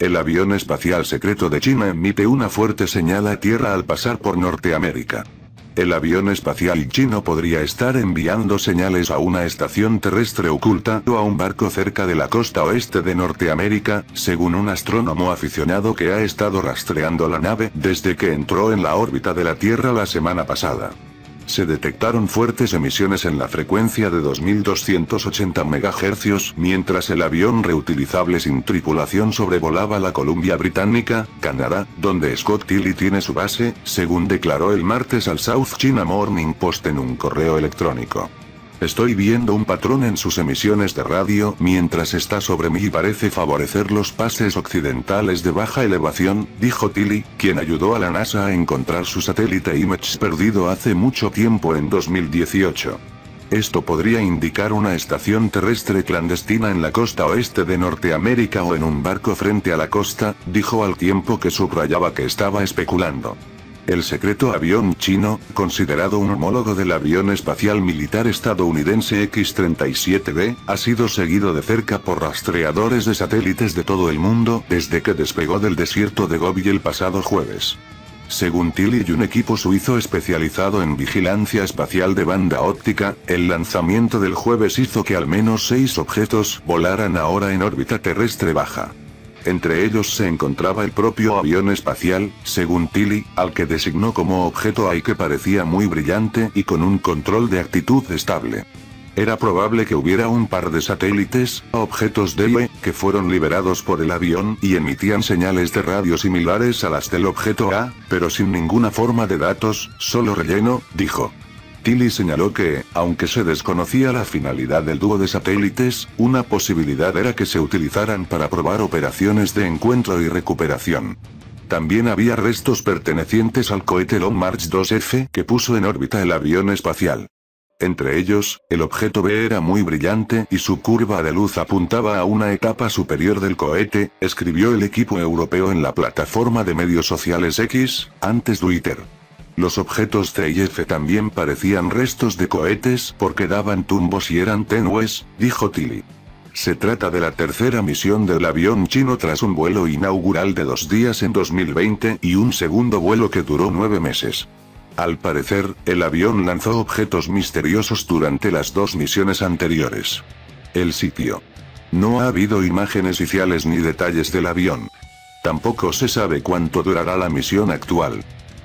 El avión espacial secreto de China emite una fuerte señal a Tierra al pasar por Norteamérica. El avión espacial chino podría estar enviando señales a una estación terrestre oculta o a un barco cerca de la costa oeste de Norteamérica, según un astrónomo aficionado que ha estado rastreando la nave desde que entró en la órbita de la Tierra la semana pasada se detectaron fuertes emisiones en la frecuencia de 2280 MHz mientras el avión reutilizable sin tripulación sobrevolaba la Columbia Británica, Canadá, donde Scott Tilley tiene su base, según declaró el martes al South China Morning Post en un correo electrónico. Estoy viendo un patrón en sus emisiones de radio mientras está sobre mí y parece favorecer los pases occidentales de baja elevación, dijo Tilly, quien ayudó a la NASA a encontrar su satélite IMAGE perdido hace mucho tiempo en 2018. Esto podría indicar una estación terrestre clandestina en la costa oeste de Norteamérica o en un barco frente a la costa, dijo al tiempo que subrayaba que estaba especulando. El secreto avión chino, considerado un homólogo del avión espacial militar estadounidense X-37B, ha sido seguido de cerca por rastreadores de satélites de todo el mundo desde que despegó del desierto de Gobi el pasado jueves. Según Tilly y un equipo suizo especializado en vigilancia espacial de banda óptica, el lanzamiento del jueves hizo que al menos seis objetos volaran ahora en órbita terrestre baja. Entre ellos se encontraba el propio avión espacial, según Tilly, al que designó como objeto AI que parecía muy brillante y con un control de actitud estable. Era probable que hubiera un par de satélites, objetos de que fueron liberados por el avión y emitían señales de radio similares a las del objeto A, pero sin ninguna forma de datos, solo relleno, dijo. Tilly señaló que, aunque se desconocía la finalidad del dúo de satélites, una posibilidad era que se utilizaran para probar operaciones de encuentro y recuperación. También había restos pertenecientes al cohete Long March 2F que puso en órbita el avión espacial. Entre ellos, el objeto B era muy brillante y su curva de luz apuntaba a una etapa superior del cohete, escribió el equipo europeo en la plataforma de medios sociales X, antes Twitter. Los objetos C y F también parecían restos de cohetes porque daban tumbos y eran tenues, dijo Tilly. Se trata de la tercera misión del avión chino tras un vuelo inaugural de dos días en 2020 y un segundo vuelo que duró nueve meses. Al parecer, el avión lanzó objetos misteriosos durante las dos misiones anteriores. El sitio. No ha habido imágenes oficiales ni detalles del avión. Tampoco se sabe cuánto durará la misión actual.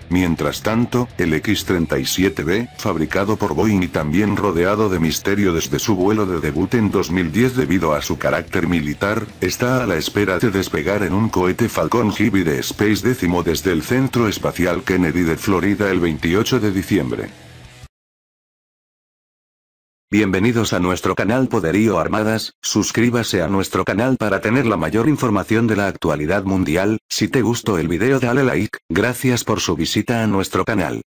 Mientras tanto, el X-37B, fabricado por Boeing y también rodeado de misterio desde su vuelo de debut en 2010 debido a su carácter militar, está a la espera de despegar en un cohete Falcon Heavy de Space décimo desde el Centro Espacial Kennedy de Florida el 28 de diciembre. Bienvenidos a nuestro canal Poderío Armadas, suscríbase a nuestro canal para tener la mayor información de la actualidad mundial, si te gustó el video dale like, gracias por su visita a nuestro canal.